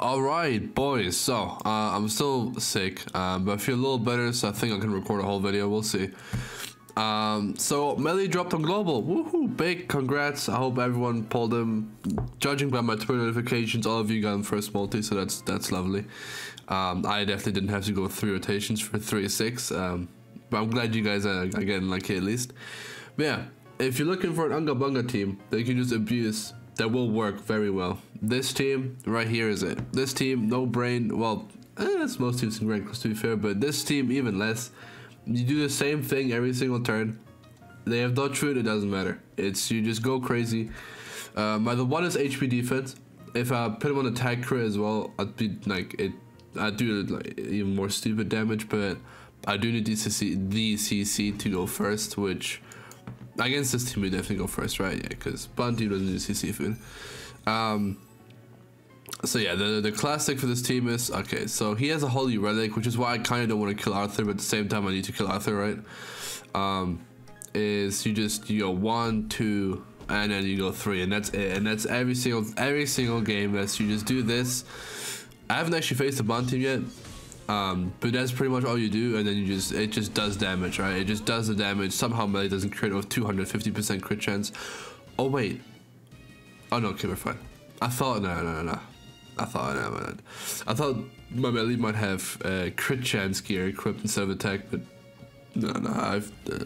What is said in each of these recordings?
All right, boys. So uh, I'm still sick, um, but I feel a little better, so I think I can record a whole video. We'll see. Um, so Melee dropped on global. Woohoo! Big congrats. I hope everyone pulled him. Judging by my Twitter notifications, all of you got him first multi, so that's that's lovely. Um, I definitely didn't have to go three rotations for three six. Um, but I'm glad you guys are, getting lucky at least. But yeah, if you're looking for an Unga Bunga team that you can just abuse, that will work very well. This team right here is it. This team, no brain. Well, eh, most teams in Ranked to be fair, but this team even less. You do the same thing every single turn. They have dodge food, it doesn't matter. It's you just go crazy. Uh, my the one is HP defense. If I put him on attack crit as well, I'd be like it. I do like even more stupid damage, but I do need DCC, DCC to go first, which against this team we definitely go first, right? Yeah, because Bunty doesn't do CC food. Um, so yeah, the the classic for this team is okay. So he has a holy relic, which is why I kind of don't want to kill Arthur, but at the same time I need to kill Arthur, right? Um, is you just you go one, two, and then you go three, and that's it. And that's every single every single game. That's you just do this. I haven't actually faced a Bond team yet, um, but that's pretty much all you do, and then you just it just does damage, right? It just does the damage. Somehow melee doesn't crit with 250% crit chance. Oh wait. Oh no, okay, we're fine. I thought no no no no. I thought no, man. I thought my melee might have uh, crit chance gear equipped instead of attack, but no no I've. Uh,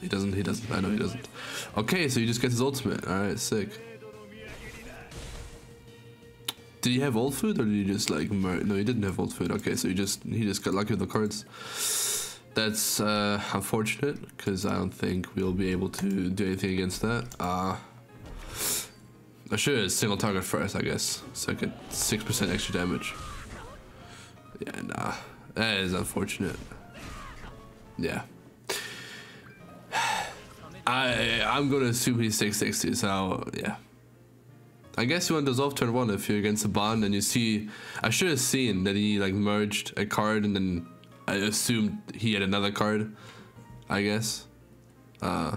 he doesn't. He doesn't. I know he doesn't. Okay, so he just gets his ultimate. All right, sick. Did he have old food or did he just like no he didn't have old food. Okay so he just he just got lucky with the cards. That's uh, unfortunate because I don't think we'll be able to do anything against that. Uh, I should have single target first I guess so I get 6% extra damage. Yeah nah. That is unfortunate. Yeah. I I'm gonna assume he's 660 so yeah I guess you want to dissolve turn one if you're against a bond and you see. I should have seen that he like merged a card and then I assumed he had another card. I guess. Uh,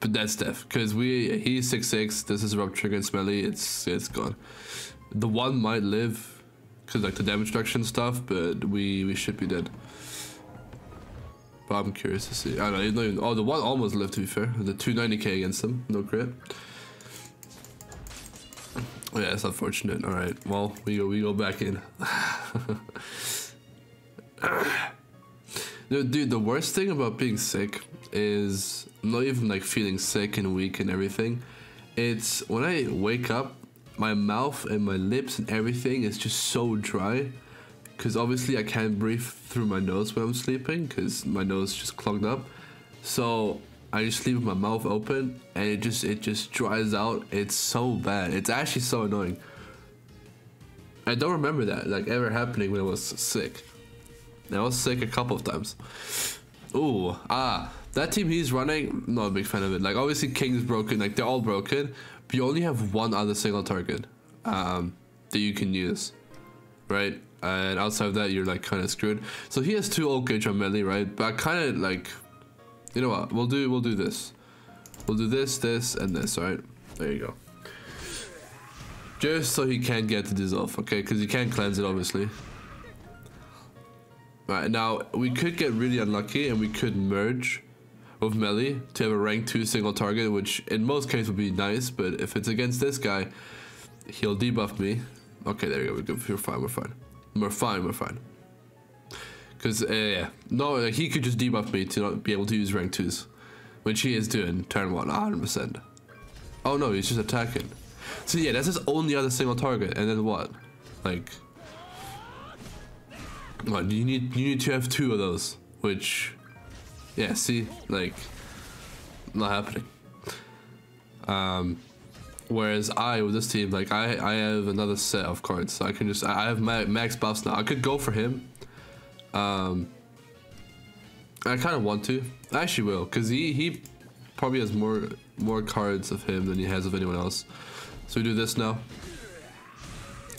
but that's death because we he's six six. This is rupture against melee. It's it's gone. The one might live because like the damage reduction stuff, but we we should be dead. But I'm curious to see. I don't know. Oh, the one almost lived. To be fair, the 290k against him, no crit. Oh, yeah, it's unfortunate. All right. Well, we go. We go back in. Dude, the worst thing about being sick is not even like feeling sick and weak and everything. It's when I wake up, my mouth and my lips and everything is just so dry. Because obviously I can't breathe through my nose when I'm sleeping because my nose just clogged up. So I just leave my mouth open and it just it just dries out. It's so bad. It's actually so annoying. I don't remember that like ever happening when I was sick. I was sick a couple of times. Ooh, ah, that team he's running, not a big fan of it. Like obviously King's broken, like they're all broken, but you only have one other single target um, that you can use, right? And outside of that, you're like kind of screwed. So he has two old gauge on melee, right? But I kind of like you know what? We'll do we'll do this. We'll do this, this, and this, alright? There you go. Just so he can't get the dissolve, okay? Because he can't cleanse it, obviously. Right, now, we could get really unlucky and we could merge with melee to have a rank 2 single target, which in most cases would be nice, but if it's against this guy, he'll debuff me. Okay, there we go, we're good. We're fine, we're fine. We're fine, we're fine. Because, uh, yeah, no, he could just debuff me to not be able to use rank 2s. Which he is doing, turn 1, 100%. Oh no, he's just attacking. So yeah, that's his only other single target, and then what? Like... What, you need, you need to have two of those, which... Yeah, see? Like... Not happening. Um... Whereas I, with this team, like, I, I have another set of cards, so I can just, I have max buffs now. I could go for him, um, I kind of want to. I actually will, because he, he probably has more more cards of him than he has of anyone else. So we do this now.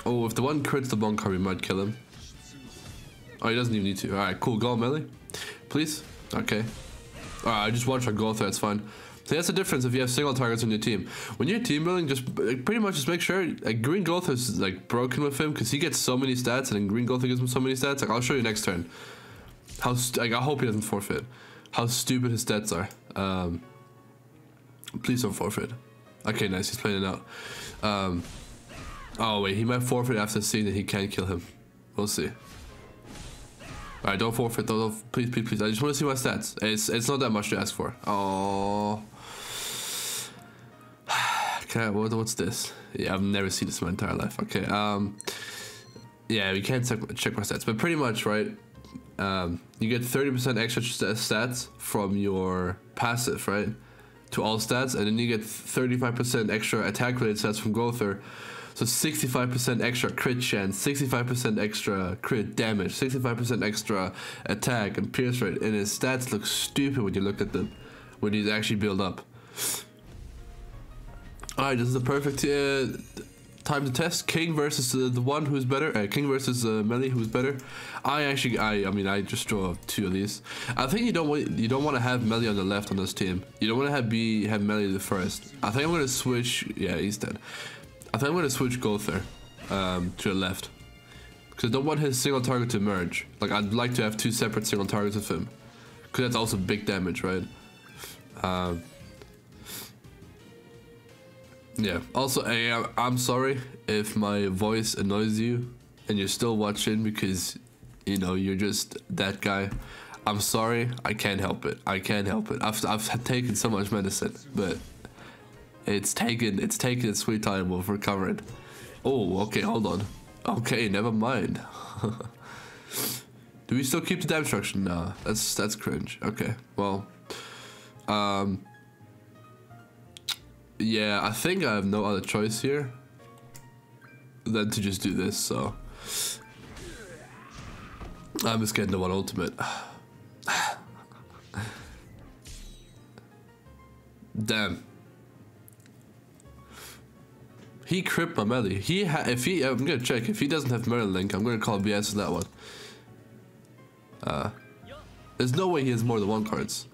Oh, if the one crits the bone card, we might kill him. Oh, he doesn't even need to. Alright, cool. Go on melee. Please. Okay. I just watch our go through, that's fine. So that's the difference if you have single targets on your team. When you're team building, just like, pretty much just make sure like Green Gowther is like broken with him because he gets so many stats and then Green Gowther gives him so many stats. Like I'll show you next turn. How like I hope he doesn't forfeit. How stupid his stats are. Um, please don't forfeit. Okay, nice. He's playing it out. Um, oh wait, he might forfeit after seeing that he can't kill him. We'll see. Alright, don't forfeit. Don't, don't, please, please, please. I just want to see my stats. It's it's not that much to ask for. Oh. Okay, what, what's this? Yeah, I've never seen this in my entire life. Okay, um, yeah, we can't check, check my stats, but pretty much, right? Um, you get 30% extra stats from your passive, right? To all stats, and then you get 35% extra attack related stats from Gowther. So 65% extra crit chance, 65% extra crit damage, 65% extra attack and pierce rate, and his stats look stupid when you look at them, when he's actually built up. Alright, this is the perfect uh, time to test. King versus uh, the one who's better. Uh, King versus uh, Melee who's better. I actually, I, I mean, I just draw two of these. I think you don't want, you don't want to have Melee on the left on this team. You don't want to have B have Melee the first. I think I'm gonna switch. Yeah, he's dead. I think I'm gonna switch Gowther um, to the left because I don't want his single target to merge. Like I'd like to have two separate single targets of him because that's also big damage, right? Um, yeah. Also, I, I'm sorry if my voice annoys you and you're still watching because, you know, you're just that guy. I'm sorry. I can't help it. I can't help it. I've, I've taken so much medicine, but it's taken it's taken its sweet time recovering. Oh, okay, hold on. Okay, never mind. Do we still keep the damage destruction? Nah, that's that's cringe. Okay, well, um, yeah, I think I have no other choice here than to just do this, so. I'm just getting the one ultimate. Damn. He crit my melee. He ha if he I'm gonna check if he doesn't have melee link. I'm gonna call BS on that one. Uh, there's no way he has more than one cards.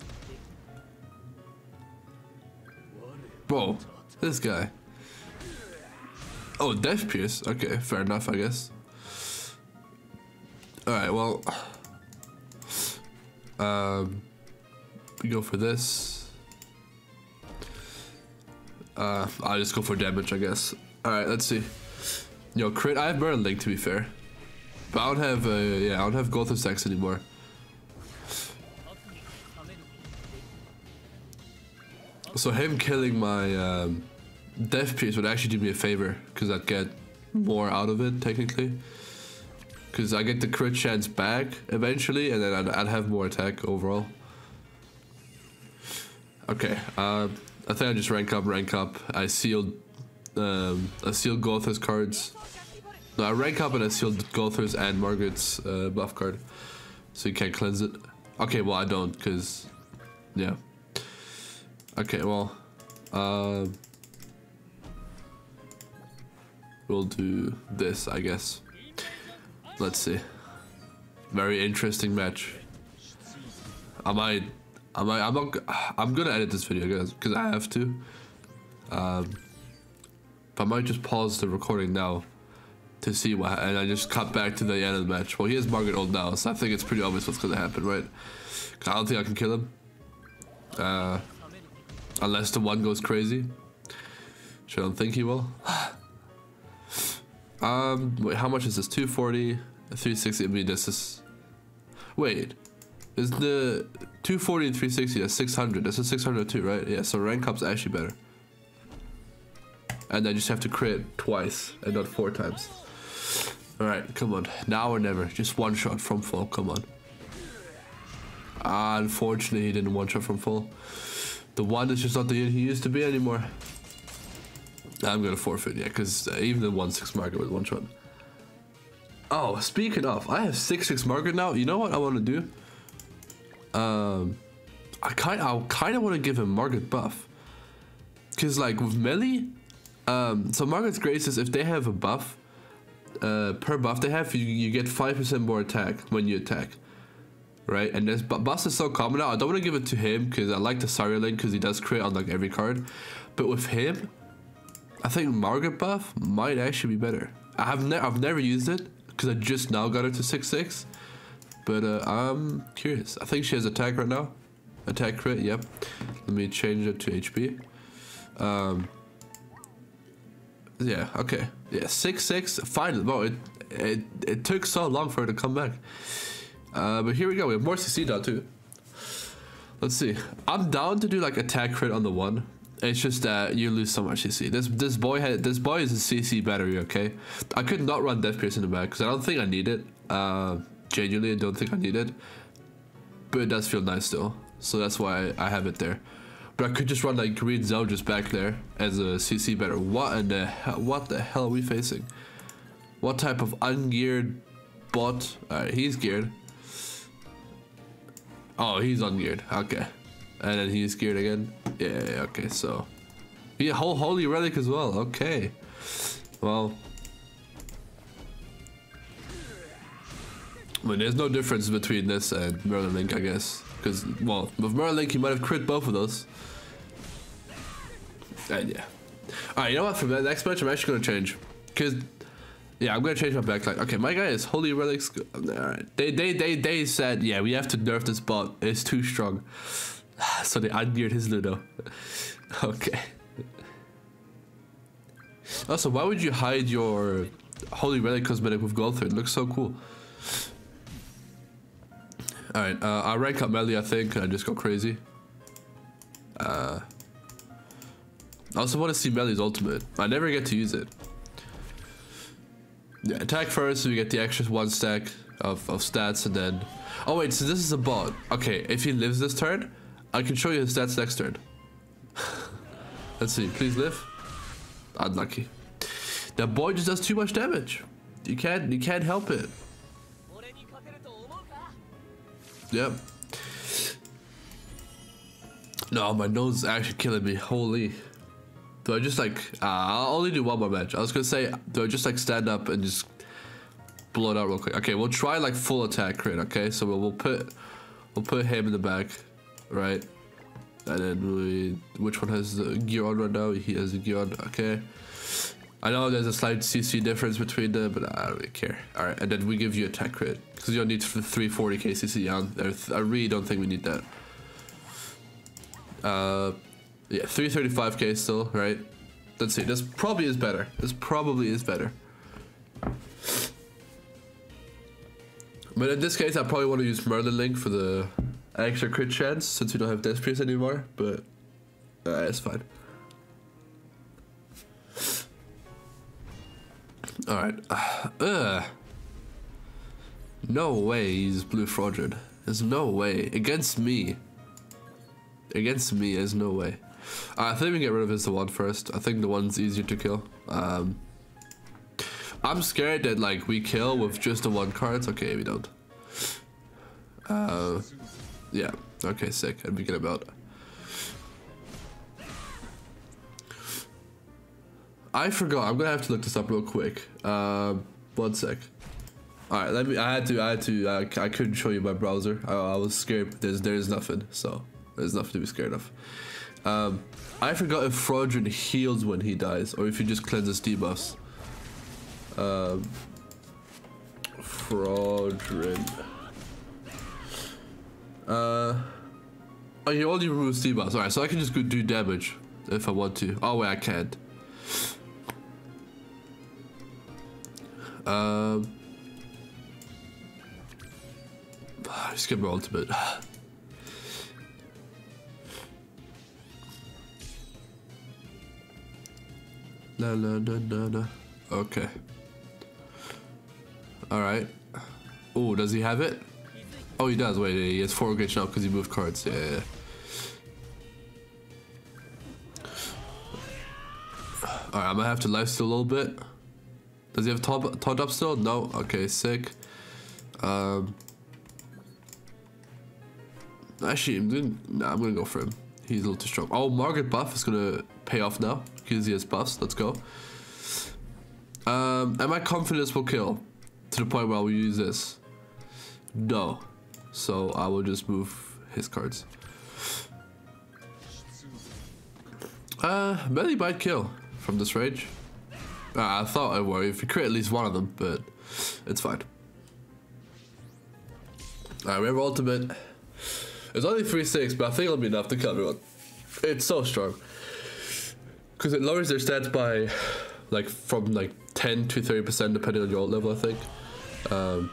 Bro, this guy. Oh, Death Pierce. Okay, fair enough, I guess. Alright, well. Um, we go for this. Uh, I'll just go for damage, I guess. Alright, let's see. Yo, crit. I have Burn Link, to be fair. But I don't have, uh, yeah, I don't have Gowther Sex anymore. So him killing my um, Death Pierce would actually do me a favor, because I'd get more out of it, technically. Because I get the crit chance back, eventually, and then I'd, I'd have more attack overall. Okay, uh, I think I just rank up, rank up. I sealed, um, I sealed Gowther's cards. No, I rank up and I sealed Gowther's and Margaret's uh, buff card. So you can't cleanse it. Okay, well I don't, because, yeah. Okay, well, uh, we'll do this, I guess. Let's see. Very interesting match. I might, I might, I'm not, I'm gonna edit this video, guys, because I have to. Um, I might just pause the recording now to see what, and I just cut back to the end of the match. Well, he has Margaret ult now, so I think it's pretty obvious what's gonna happen, right? I don't think I can kill him. Uh, unless the one goes crazy. Which I don't think he will. um, wait, how much is this? 240, 360, I mean, this is... Wait, is the 240 and 360, that's 600. That's a 602, right? Yeah, so rank up's actually better. And I just have to crit twice and not four times. Alright, come on. Now or never. Just one shot from full, come on. Unfortunately, he didn't one shot from full. The one is just not the unit he used to be anymore. I'm gonna forfeit, yeah, because uh, even the 1-6 market with one shot. Oh, speaking of, I have 6-6 market now. You know what I want to do? Um, I kind I kind of want to give him Margaret buff. Cause like with melee, um, so Margaret's is if they have a buff, uh, per buff they have, you, you get 5% more attack when you attack. right? And this bust is so common now. I don't want to give it to him because I like the Sariel link because he does crit on like every card. But with him, I think Margaret buff might actually be better. I have never I've never used it because I just now got it to six six. But uh, I'm curious. I think she has attack right now. Attack crit, yep. Let me change it to HP. Um, yeah, okay. Yeah, 6-6, finally. Well, it, it, it took so long for her to come back. Uh, but here we go, we have more CC down too. Let's see. I'm down to do like attack crit on the one. It's just that you lose so much CC. This this boy had this boy is a CC battery, okay? I could not run Death Pierce in the back because I don't think I need it. Uh, genuinely, I don't think I need it. But it does feel nice still, so that's why I have it there. But I could just run like Green Zone just back there as a CC better. What in the hell? What the hell are we facing? What type of ungeared bot? Alright, he's geared. Oh, he's ungeared. Okay. And then he's geared again. Yeah, yeah, okay, so. Yeah, whole holy relic as well. Okay. Well. I mean, there's no difference between this and Merlin Link, I guess. Because, well, with Merlin Link, you might have crit both of those. And yeah. Alright, you know what? For the next match, I'm actually going to change. Because, yeah, I'm going to change my backline. Okay, my guy is Holy Relics. Alright. They, they, they, they said, yeah, we have to nerf this bot. It's too strong. so they ungeared his Ludo. okay. Also, why would you hide your Holy Relic cosmetic with gold? It looks so cool. Alright, uh, I rank up melee, I think. I just go crazy. Uh, I also want to see Melee's ultimate. I never get to use it. Yeah, attack first, so we get the extra one stack of, of stats, and then... Oh wait, so this is a bot. Okay, if he lives this turn, I can show you his stats next turn. Let's see, please live. Unlucky. That boy just does too much damage. You can't, you can't help it. Yep. No, my nose is actually killing me. Holy. Do I just like, uh, I'll only do one more match. I was gonna say, do I just like stand up and just blow it out real quick? Okay, we'll try like full attack crit, okay? So we'll, we'll put, we'll put him in the back, right? And then we, which one has the gear on right now? He has the gear on, okay. I know there's a slight CC difference between them, but I don't really care. Alright, and then we give you attack crit. Because you don't need 340k CC on. I really don't think we need that. Uh, yeah, 335k still, right? Let's see, this probably is better. This probably is better. But in this case, I probably want to use Merlin Link for the extra crit chance, since we don't have Death Pierce anymore, but uh, it's fine. Alright. Ugh. No way he's blue Fraudrin. There's no way. Against me. Against me, there's no way. I think we get rid of his the one first. I think the one's easier to kill. Um, I'm scared that like we kill with just the one card. Okay, we don't. Uh, yeah. Okay, sick. And we get about. I forgot. I'm gonna have to look this up real quick. Uh, one sec. All right, let me. I had to. I had to. Uh, I couldn't show you my browser. I, I was scared. There's there's nothing. So there's nothing to be scared of. Um, I forgot if Fraudrin heals when he dies, or if he just cleanses debuffs. Um, Fraudrin. Uh, oh, he only removes debuffs. Alright, so I can just go do damage if I want to. Oh wait, I can't. Um, just get my ultimate. La la la la la. Okay. Alright. Oh, does he have it? Oh, he does. Wait, he has four gauge now because he moved cards. Yeah, yeah. Alright, I'm gonna have to lifesteal a little bit. Does he have top, top up still? No? Okay, sick. Um, actually, I'm gonna, nah, I'm gonna go for him. He's a little too strong. Oh, Margaret buff is gonna pay off now because he has buffs. Let's go. Um, am I confident will kill? To the point where we use this? No. so I will just move his cards. Uh, Melee might kill from this range. Uh, I thought I would if you crit at least one of them, but it's fine. Alright, we have ultimate. It's only 3-6, but I think it'll be enough to kill everyone. It's so strong. Because it lowers their stats by, like, from, like, 10 to 30% depending on your ult level, I think. Um,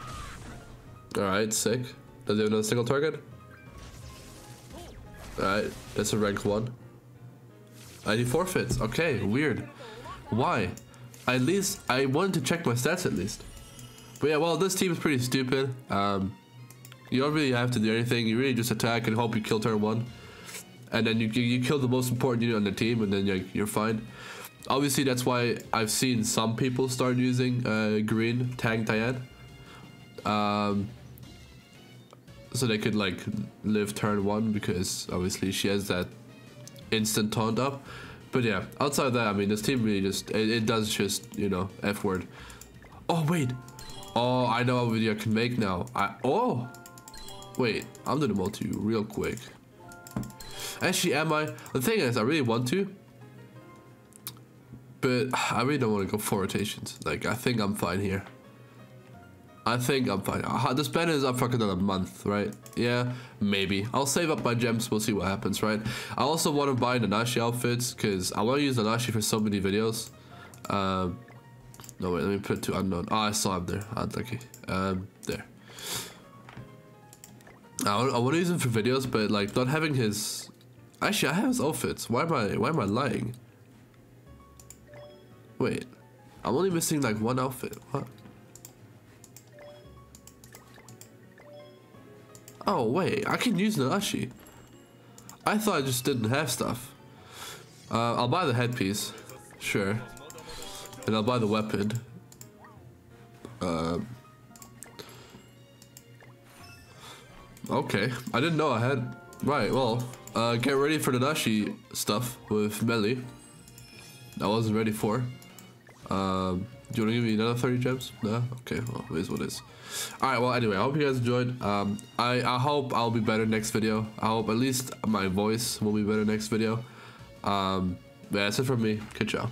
Alright, sick. Does he have another single target? Alright, that's a rank 1. And he forfeits. Okay, weird. Why? At least, I wanted to check my stats at least. But yeah, well, this team is pretty stupid. Um, you don't really have to do anything. You really just attack and hope you kill turn one. And then you, you kill the most important unit on the team and then you're, you're fine. Obviously, that's why I've seen some people start using uh, green Tang Diane. Um, so they could like live turn one because obviously she has that instant taunt up. But yeah, outside that, I mean, this team really just, it, it does just, you know, F word. Oh, wait. Oh, I know what video I can make now. I, oh, wait, I'm doing a multi real quick. Actually, am I? The thing is, I really want to. But I really don't want to go four rotations. Like, I think I'm fine here. I think I'm fine. Uh, this banner is up for another month, right? Yeah, maybe. I'll save up my gems. We'll see what happens, right? I also want to buy Nanashi outfits because I want to use Nanashi for so many videos. Um, no, wait, let me put it to unknown. Oh, I saw him there. Unlucky. Um, there. I, I want to use him for videos, but like not having his. Actually, I have his outfits. Why am I? Why am I lying? Wait, I'm only missing like one outfit. What? Oh, wait, I can use Nanashi. I thought I just didn't have stuff. Uh, I'll buy the headpiece. Sure. And I'll buy the weapon. Uh, okay, I didn't know I had... Right, well, uh, get ready for the stuff with Melee. I wasn't ready for. Um, do you want to give me another 30 gems? No? Okay, well, it is what it is. Alright, well, anyway, I hope you guys enjoyed. Um, I, I hope I'll be better next video. I hope at least my voice will be better next video. Um, yeah, that's it from me. Good job.